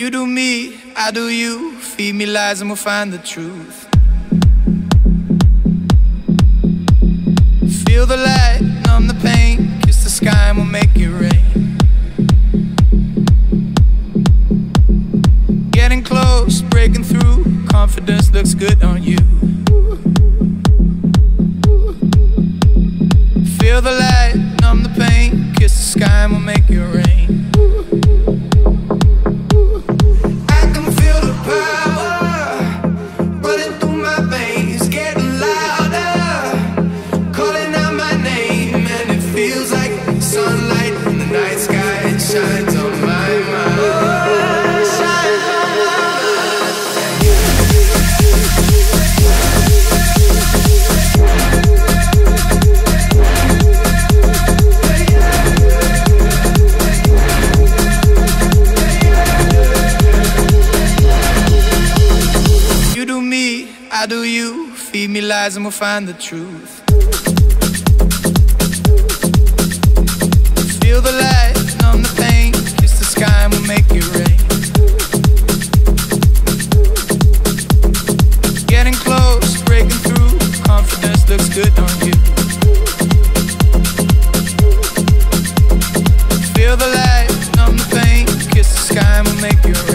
You do me, I do you. Feed me lies and we'll find the truth. Feel the light, numb the pain. Kiss the sky and we'll make it rain. Getting close, breaking through. Confidence looks good on you. Feel the light, numb the pain. Kiss the sky and we'll make it rain. feed me lies and we'll find the truth. Feel the light, numb the pain, kiss the sky and we'll make it rain. Getting close, breaking through, confidence looks good on you. Feel the light, numb the pain, kiss the sky and we'll make it rain.